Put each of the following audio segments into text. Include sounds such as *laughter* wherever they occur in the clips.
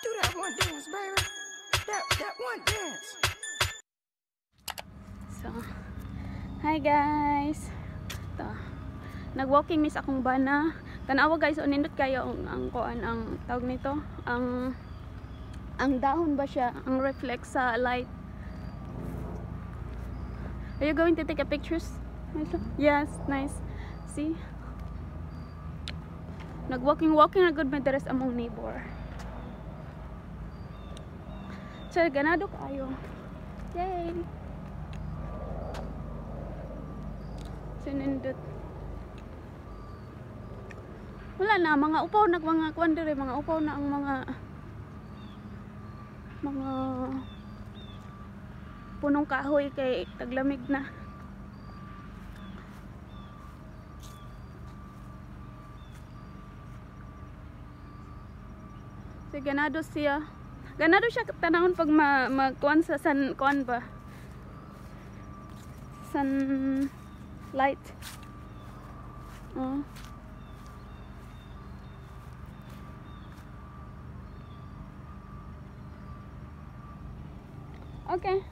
Do that one dance, baby. That that one dance. So, hi guys. Ito. Nag-walking miss akong bana. Tanawa guys, unindot kayo ang ang kuan ang tawag nito. Ang ang dahon ba siya? Ang reflect sa light. Are you going to take a pictures? Yes, nice. See? Nag-walking walking na good may among neighbor. So, ganado kayo. Yay! Sinindot. Wala na, mga upaw na, mga kwan dire, mga upaw na ang mga mga punong kahoy kay taglamig na. So, ganado siya. Ganado siya tanahon pag ma, magkuan sa san kuan ba? Sun light. Oh. Okay.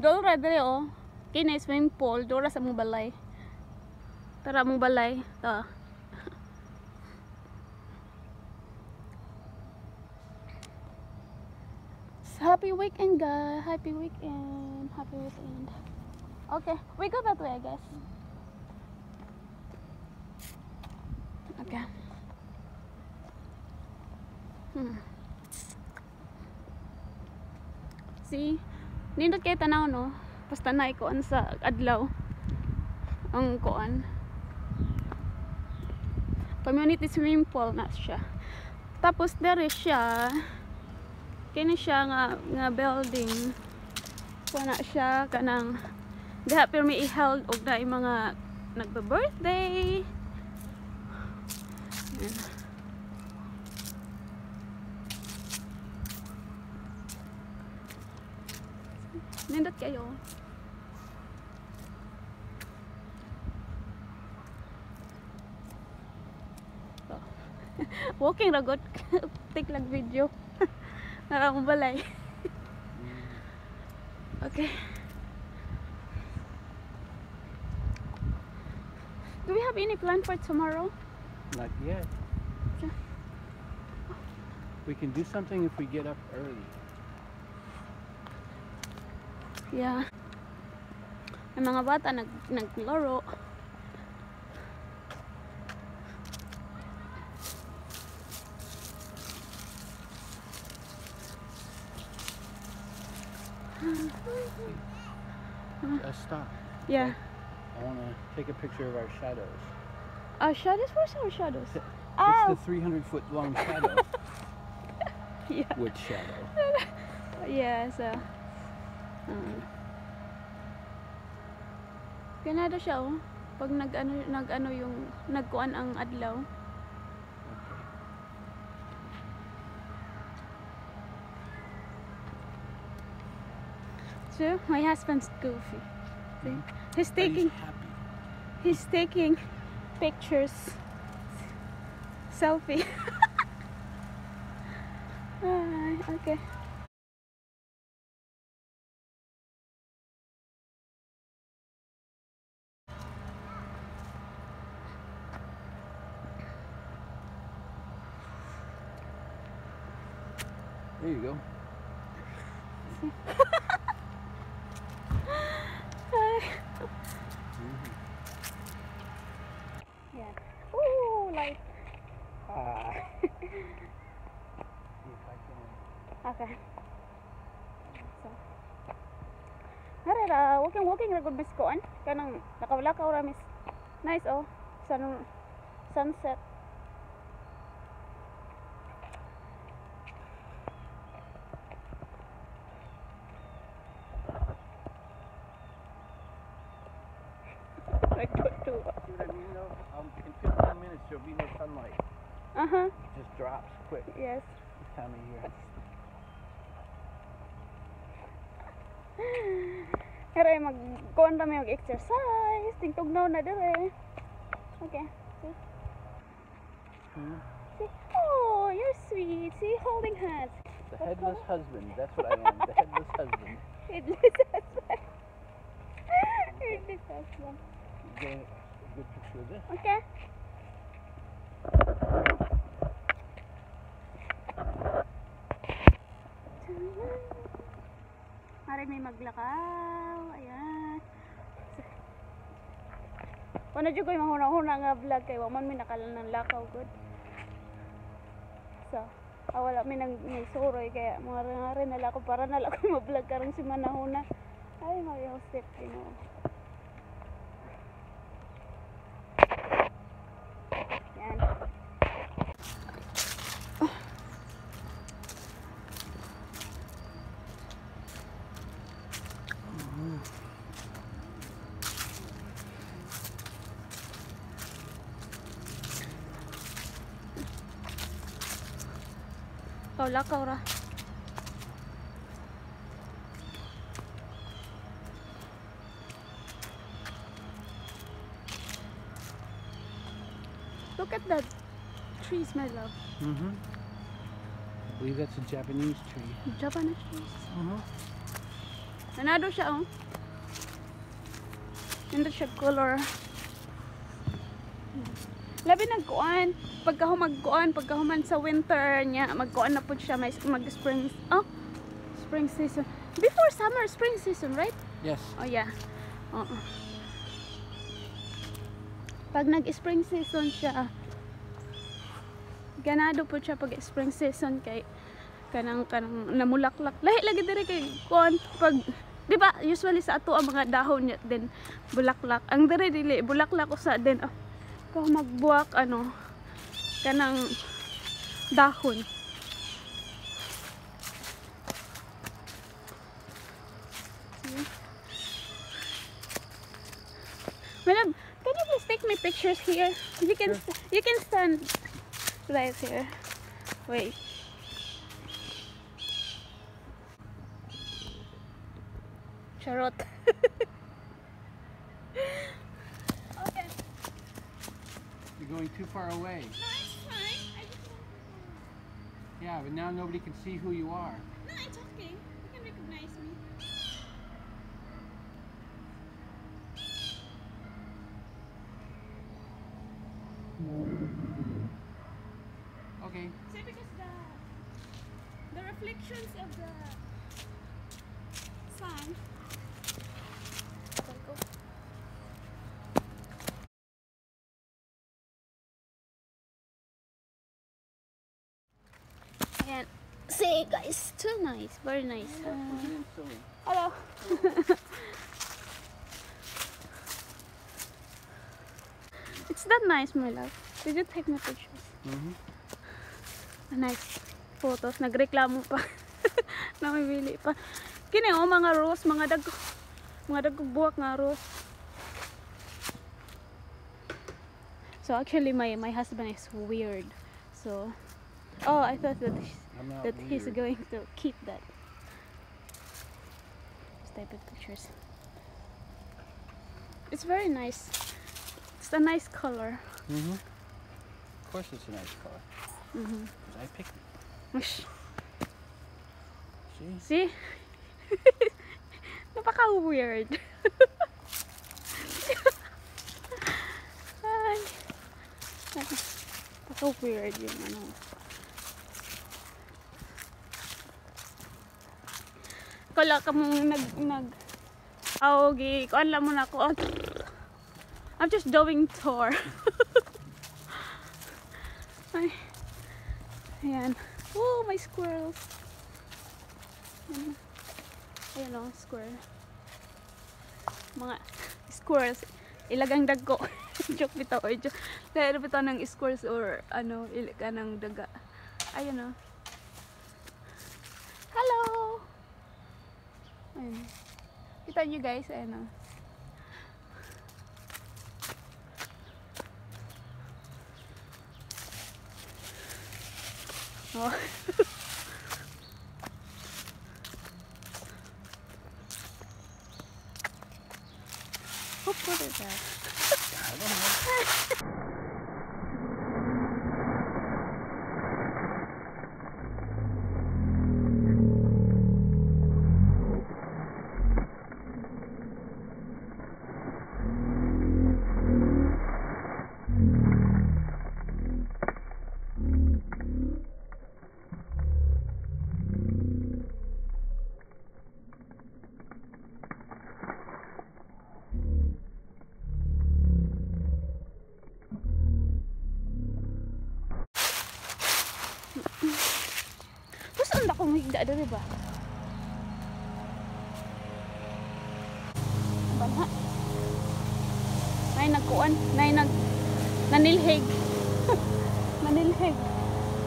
Dolo ra diri oh. Kini swimming pool, dolo ra sa mong balay. Tara mong balay. Ta. Happy weekend, guys. Happy weekend. Happy weekend. Okay, we go that way, I guess. Okay. Hmm. See? Nindot kay tanaw no. Basta na ikuan sa adlaw. Ang kuan. Community swimming pool na siya. Tapos there siya. Kini siya nga nga building. Wala siya kanang diha pero may i-held og na mga nagba-birthday. Nindot kayo *laughs* walking ragot *laughs* take lang video *laughs* balay. okay. Do we have any plan for tomorrow? Not yet. Okay. We can do something if we get up early. Yeah. May mga bata nag naglaro. Uh, stop. Yeah. I want to take a picture of our shadows. Our shadows? Where's our shadows? It's Oh, the 300 foot long shadow. *laughs* yeah. Wood shadow. *laughs* Yeah, so. Uh, ganado siya oh. Pag nag-ano, nag-ano yung, nagkuan ang adlaw. So, my husband's goofy. See? He's he's taking, happy. he's taking pictures. Selfie. *laughs* Ah, okay. There you go. Yeah. Ooh, light. Ah. If I can. Okay. So. Harara, walking walking ra gud miss ko an. Kanang nakawala ka ora miss. Nice oh. Sun sunset. *laughs* Like to See I mean though? Um, in 15 minutes there'll be no sunlight. Uh-huh. It just drops quick Yes. this time of year. Pero mag kuan ra may mag-exercise, tingtugnaw na dire. Okay. See? Hmm? See? Oh, you're sweet. See, holding hands. The headless husband. That's what I am. The headless husband. *laughs* Headless husband. *laughs* Headless husband. Get a good picture of this. Okay. Maglakaw. Ayan. Ano dyan ko yung mahuna-huna nga vlog kay waman may nakalan ng lakaw good. So, ah, wala may nang may suroy kaya mga rin nala ko para nala ko *laughs* ma-vlog karong si manahuna. Ay, mga step, you know. Yan. Ikaw lakaw ra. Look at that trees, my love. Mm-hmm. I believe that's a Japanese tree. Japanese trees. Mm-hmm. Nanado siya, oh. Nandito siya color. Labi nagkuan. Pagka humagkuan, pagka human sa winter niya, magkuan na po siya, may mag-spring, oh, spring season. Before summer, spring season, right? Yes. Oh, yeah. Oo. Pag nag-spring season siya, ganado po siya pag spring season kay kanang kanang namulaklak. Lahi lagi diri kay kon pag di ba usually sa ato ang mga dahon niya din bulaklak. Ang diri dili bulaklak usa din oh, kung magbuwak ano kanang dahon. Madam, can you please take my pictures here? You can Sure. you can stand right here. Wait. Charot. *laughs* okay. You're going too far away. No, it's fine. I just Yeah, but now nobody can see who you are. No, it's okay. You can recognize me. Okay. See, because the the reflections of the sun. Ayan. See guys, too nice, very nice. Uh, hello. it's that nice, my love. Did you take my pictures? Mm-hmm. Ah, nice photos. Nagreklamo pa. Namimili pa. Kini oh, mga rose, mga dag mga dagkog buwak nga rose. So actually my my husband is weird. So oh, I thought that that he's going to keep that. This type of pictures. It's very nice. It's a nice color. Mm-hmm. Of course it's a nice color. Mhm. 'cause I picked it. See? See? *laughs* Napaka-weird. *laughs* Napaka-weird yung ano. Kala ka nag, nag, awgi, kuan lang mo na ako. I'm just doing tour. *laughs* Ay. Ayan. Oh, my squirrels. Ayan. O, squirrel. Mga squirrels. Ilagang dagko. *laughs* joke bitaw. Ay, joke. Dahil bitaw ng squirrels or ano, ili ka ng daga. Ayan o. Ayan. Kita nyo guys, ayan o. Oh. What is that? I don't know. *laughs* ang akong higda *laughs* dali ba? Banha. Nay nagkuan, nay nag nanilhig. nanilhig.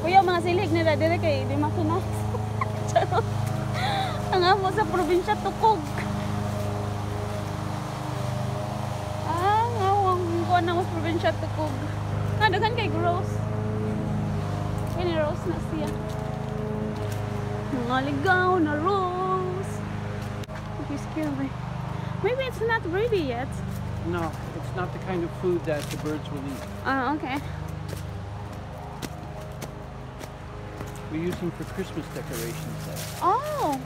Kuya mga silhig nila dire kay di makinas. *laughs* Ang amo sa probinsya tukog. Ah, ngawang kuan na mo sa probinsya tukog. Nga daghan kay gross. Kaya rose na siya. Mga ligaw na rose. You scare me. Maybe it's not ready yet. No, it's not the kind of food that the birds will eat. Ah, okay. We use them for Christmas decorations though. Oh,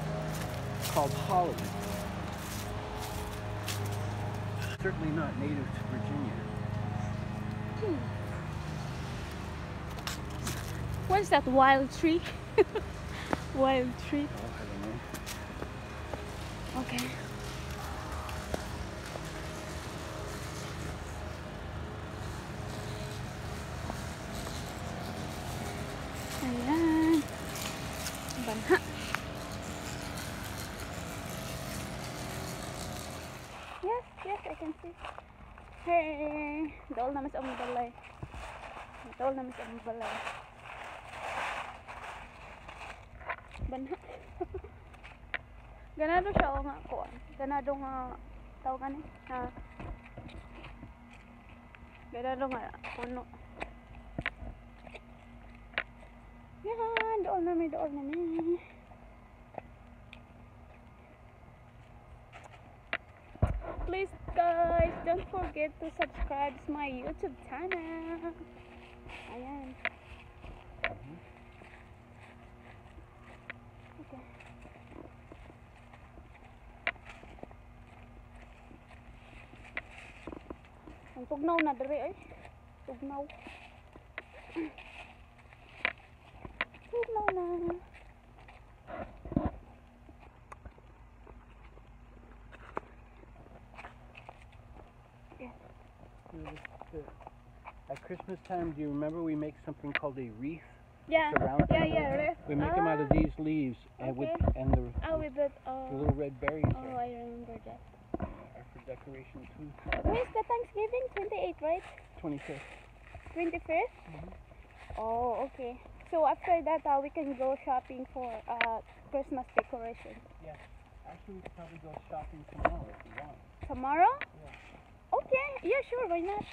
called holly. Certainly not native to Virginia. what is that wild tree? *laughs* wild tree. Oh, I don't know. Okay. Ayan. Banha. Yes, yes, I can see. Hey, dool naman sa among balay. Dool naman sa among balay. Banha. *laughs* Ganado siya o nga kuan. Ganado nga tawag ani na Ganado nga puno. Yan, doon na may doon na may. Please guys, don't forget to subscribe to my YouTube channel. Ayan. Tugnaw na dere ay. Tugnaw. Tugnaw na. You know, the- the- At Christmas time, do you remember we make something called a wreath? Yeah. Yeah, yeah. Right. We make them out of these leaves and with and the, Ah, with that. the Uh, little red berries oh, are, I remember that. Decoration too. When is the Thanksgiving? 28, right? 25th. 21st? Mhm. Oh, okay. So after that, uh, we can go shopping for uh, Christmas Yeah, Actually, we could probably go shopping tomorrow if you want. Tomorrow? Yeah. Okay. Yeah, sure. Why not?